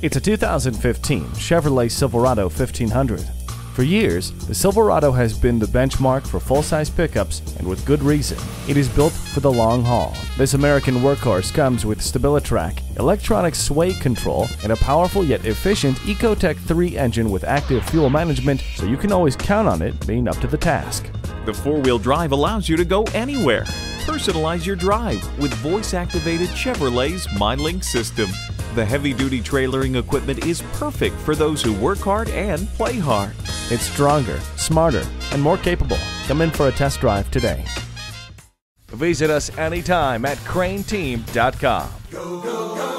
It's a 2015 Chevrolet Silverado 1500. For years, the Silverado has been the benchmark for full-size pickups, and with good reason. It is built for the long haul. This American workhorse comes with StabiliTrak, electronic sway control, and a powerful yet efficient Ecotec 3 engine with active fuel management, so you can always count on it being up to the task. The four-wheel drive allows you to go anywhere. Personalize your drive with voice-activated Chevrolet's MyLink system. The heavy-duty trailering equipment is perfect for those who work hard and play hard. It's stronger, smarter, and more capable. Come in for a test drive today. Visit us anytime at crainteam.com. Go, go, go.